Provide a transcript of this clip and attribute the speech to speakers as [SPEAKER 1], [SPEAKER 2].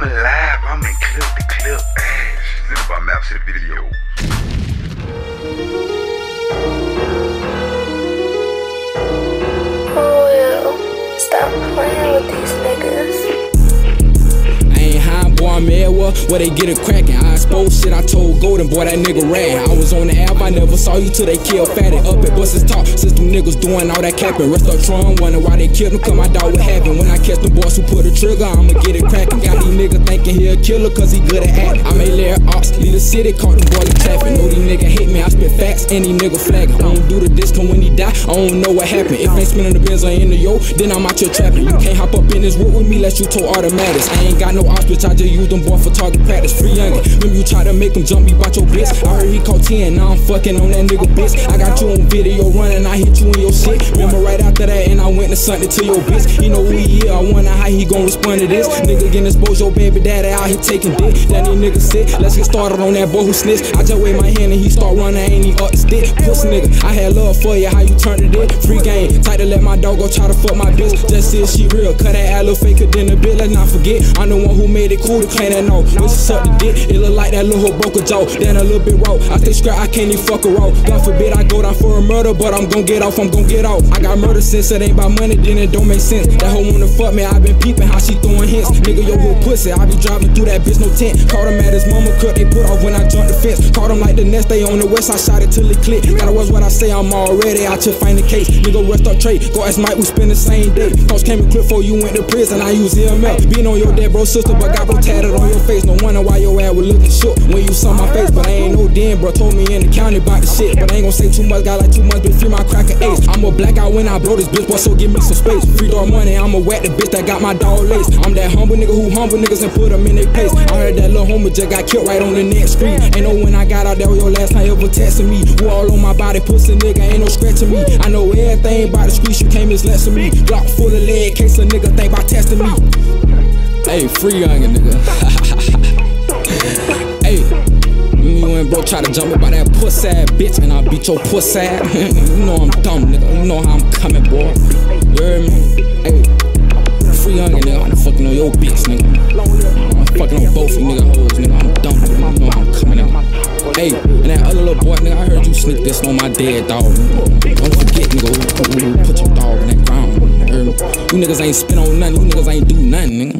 [SPEAKER 1] I'm alive, I'm in clip to clip ass. This about Map City videos.
[SPEAKER 2] Oh well, stop playing with these niggas.
[SPEAKER 3] I ain't high, boy, I'm everywhere where they get it crackin'. I exposed shit, I told Golden, boy, that nigga ran. I was on the app, I never saw you till they killed Fatty up at Bus's Talk. Since them niggas doing all that capping, rest up Tron, wonder why they killed him, cause my dog what happened. When I catch the boys who put a trigger, I'ma get it crackin'. Got these niggas thinking he a killer, cause he good at acting. I made Larry Ops, lead the city, caught them boys trapping. Know these niggas hate me, I spit facts, and these niggas flagging. I don't do the disc, cause when he die, I don't know what happened. If ain't spinning the Benz or in the yo, then I'm out here trapping. You can't hop up in this wood with me, let you tow automatics. I ain't got no ops, bitch, I just use them boy for target practice. Free youngin'. Remember you try to make him jump me about your bitch. I heard he caught 10, now I'm fucking on that nigga bitch. I got you on video running, I hit you in your shit. Remember right after that, went and sent it to your bitch. You know who he is, I wonder how he gon' respond to this. Nigga getting exposed, your baby daddy out here taking dick. That these niggas sick. Let's get started on that boy who snitched. I just wave my hand and he start running, ain't he up the stick. Pussy nigga, I had love for you, how you turned it in. Free game, tight to let my dog go try to fuck my bitch. Just see if she real, cut that little faker than a bit. Let's not forget, I'm the one who made it cool to claim that no. When she suck the dick, it look like that little a jaw. Then a little bit raw. I stay scrap, I can't even fuck a raw. God forbid I go down for a murder, but I'm gon' get off, I'm gon' get off. I got murder sense, it ain't about money, then it don't make sense. That hoe wanna fuck me, I been peeping how she throwing hints. Nigga, yo, little pussy, I be driving through that bitch, no tent. Caught him at his mama cut, they put off when I jumped the fence. Caught him like the next day on the west, I shot it till it click. Gotta watch what I say, I'm already out to find the case. Nigga, rest up trade, go ask Mike, we spend the same day. Coach came and quit for you went to prison, I use EML. Being on your dead bro sister, but got bro tatted on your face. No wonder why your ass was looking shook when you saw my face. But I ain't no damn, bro. Told me in the county about the shit. But I ain't gon' say too much, got like two months, been free my cracker ace. I'm a black out when I blow this bitch, boy, so give me some space. Free door money, I'ma whack the bitch that got my dog lace. I'm that humble nigga who humble niggas and put them in their place. I heard that little homie just got killed right on the next street. Ain't know oh, when I got out there your last time ever testing me. Who all on my body, pussy nigga, ain't no scratching me. I know everything about the streets, you can't mislessing me. Glock full of lead, case a nigga think about testing me. Hey, free youngin' nigga. hey, bro try to jump me by that pussy ass bitch and I beat your pussy ass. you know I'm dumb, nigga. You know how I'm coming, boy. You heard me? Hey, free youngin' nigga. I'm fucking on your bitch, nigga. I'm fucking on both you nigga hoes, nigga. I'm dumb, nigga. You know how I'm coming, nigga. Hey, and that other little boy, nigga, I heard you sneak this on my dead dog. Don't forget, nigga, put your dog in that ground. You niggas ain't spit on nothing. You niggas ain't do nothing, nigga.